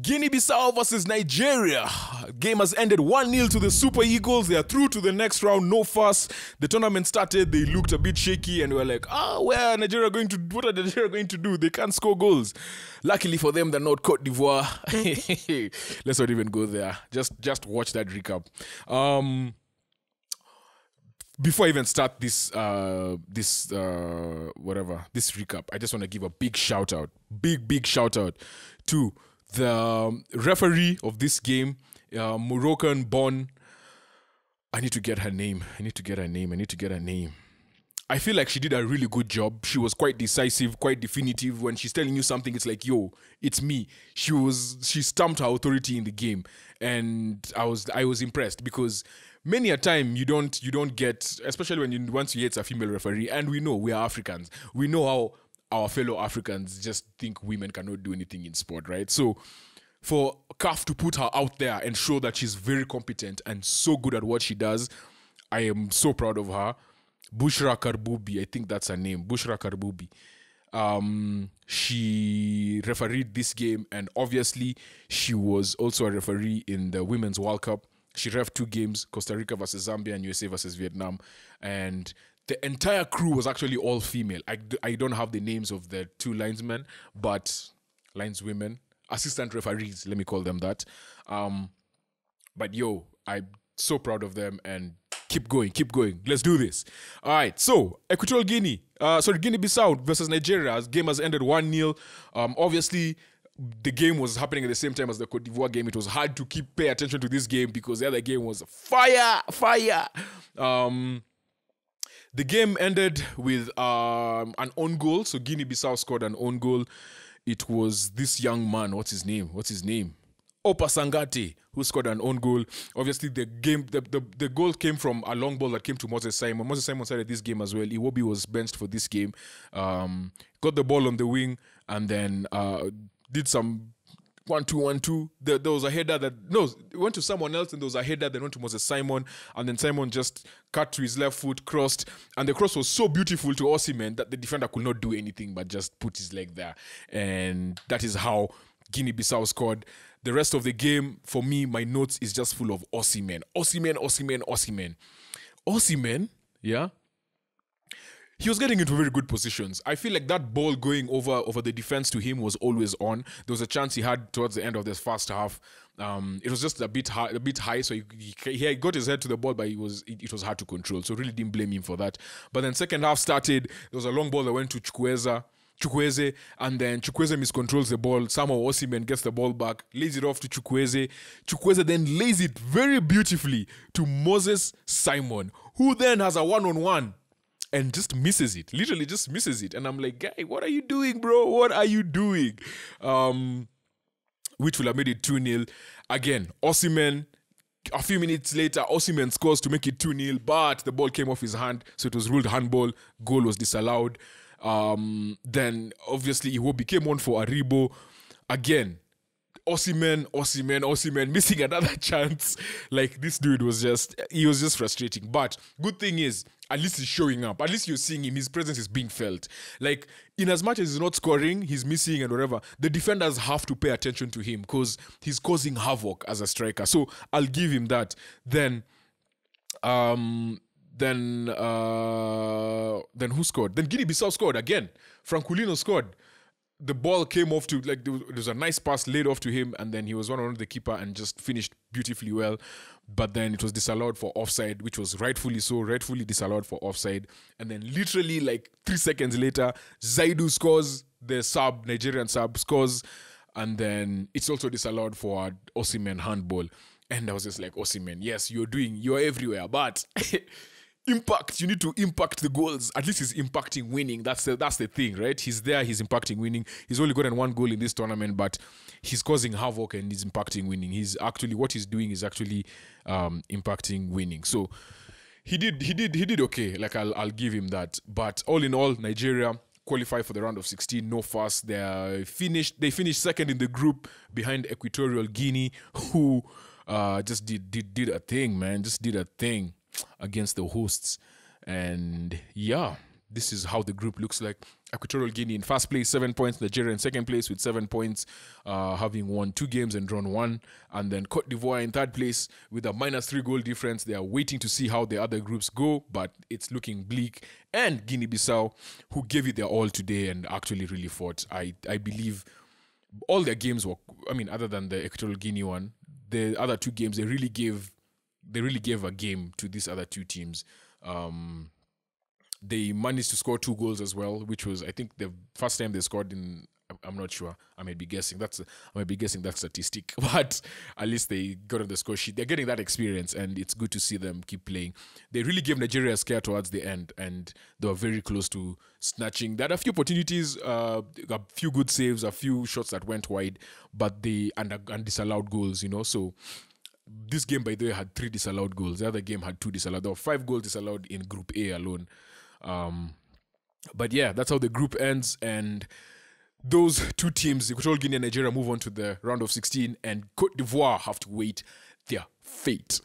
Guinea-Bissau versus Nigeria. Game has ended 1-0 to the Super Eagles. They are through to the next round, no fuss. The tournament started, they looked a bit shaky and we were like, ah, oh, where are Nigeria going to what are Nigeria going to do? They can't score goals. Luckily for them, they're not Cote d'Ivoire. Let's not even go there. Just just watch that recap. Um before I even start this uh this uh whatever this recap, I just want to give a big shout out, big big shout out to the referee of this game, uh, Moroccan born. I need to get her name. I need to get her name. I need to get her name. I feel like she did a really good job. She was quite decisive, quite definitive. When she's telling you something, it's like, yo, it's me. She was she stamped her authority in the game. And I was I was impressed because many a time you don't you don't get especially when you once you hit a female referee, and we know we are Africans. We know how our fellow Africans just think women cannot do anything in sport, right? So for CAF to put her out there and show that she's very competent and so good at what she does, I am so proud of her. Bouchra Karboubi, I think that's her name, Bouchra Karboubi. Um, she refereed this game, and obviously, she was also a referee in the Women's World Cup. She ref two games Costa Rica versus Zambia and USA versus Vietnam. And the entire crew was actually all female. I, I don't have the names of the two linesmen, but lineswomen, assistant referees, let me call them that. Um, but yo, I'm so proud of them and keep going, keep going. Let's do this. All right. So Equatorial Guinea, uh, sorry, Guinea Bissau versus Nigeria. Game has ended 1 0. Um, obviously, the game was happening at the same time as the Cote d'Ivoire game. It was hard to keep pay attention to this game because the other game was fire, fire. Um, the game ended with um, an own goal. So Guinea Bissau scored an own goal. It was this young man. What's his name? What's his name? Opa Sangante, who scored an own goal. Obviously, the game, the, the, the goal came from a long ball that came to Moses Simon. Moses Simon started this game as well. Iwobi was benched for this game. Um, got the ball on the wing and then uh, did some one two one two. There, there was a header that no, went to someone else, and there was a header that went to Moses Simon, and then Simon just cut to his left foot, crossed, and the cross was so beautiful to Osimhen that the defender could not do anything but just put his leg there, and that is how Guinea-Bissau scored. The rest of the game, for me, my notes is just full of Osimhen, Osimhen, Osimhen, Osimhen, Osimhen. Yeah, he was getting into very good positions. I feel like that ball going over over the defense to him was always on. There was a chance he had towards the end of this first half. Um, it was just a bit high, a bit high, so he, he, he got his head to the ball, but it was it, it, was hard to control. So really didn't blame him for that. But then second half started. There was a long ball that went to Chukwueze. Chukwueze, and then Chukwueze miscontrols the ball. Samuel Osimhen gets the ball back, lays it off to Chukwueze. Chukwueze then lays it very beautifully to Moses Simon, who then has a one-on-one and just misses it. Literally just misses it. And I'm like, guy, what are you doing, bro? What are you doing? Um, which will have made it 2 0. Again, Osimhen, a few minutes later, Osimhen scores to make it 2 0, but the ball came off his hand, so it was ruled handball. Goal was disallowed. Um, then obviously Iwobi became one for Aribo. Again, Osimhen, Osimhen, Osimhen missing another chance. Like this dude was just he was just frustrating. But good thing is at least he's showing up. At least you're seeing him. His presence is being felt. Like in as much as he's not scoring, he's missing and whatever. The defenders have to pay attention to him because he's causing havoc as a striker. So I'll give him that. Then um then uh then who scored? Then Guinea Bissau scored again. Franculino scored the ball came off to like there was a nice pass laid off to him, and then he was one on the keeper and just finished beautifully well. But then it was disallowed for offside, which was rightfully so, rightfully disallowed for offside. And then literally like three seconds later, Zaidu scores the sub Nigerian sub scores, and then it's also disallowed for Osimhen handball. And I was just like, Osimhen, yes, you're doing, you're everywhere, but impact. You need to impact the goals. At least he's impacting winning. That's the that's the thing, right? He's there. He's impacting winning. He's only gotten one goal in this tournament, but he's causing havoc and he's impacting winning. He's actually what he's doing is actually um, impacting winning. So he did he did he did okay. Like I'll I'll give him that. But all in all, Nigeria qualify for the round of 16 no fuss they finished they finished second in the group behind equatorial guinea who uh, just did, did did a thing man just did a thing against the hosts. And yeah, this is how the group looks like. Equatorial Guinea in first place, seven points. Nigeria in second place with seven points, uh, having won two games and drawn one. And then Cote d'Ivoire in third place with a minus three goal difference. They are waiting to see how the other groups go, but it's looking bleak. And Guinea Bissau, who gave it their all today and actually really fought. I, I believe all their games were, I mean, other than the Equatorial Guinea one, the other two games, they really gave. They really gave a game to these other two teams. Um, they managed to score two goals as well, which was I think the first time they scored in. I'm not sure. I may be guessing. That's I may be guessing that statistic, but at least they got on the score sheet. They're getting that experience, and it's good to see them keep playing. They really gave Nigeria a scare towards the end, and they were very close to snatching. Had a few opportunities, uh, a few good saves, a few shots that went wide, but they and, and disallowed goals. You know, so this game, by the way, had three disallowed goals. The other game had two disallowed. There were five goals disallowed in Group A alone. Um, but yeah, that's how the group ends. And those two teams, Equatorial Guinea and Nigeria, move on to the round of 16, and Cote d'Ivoire have to wait their fate.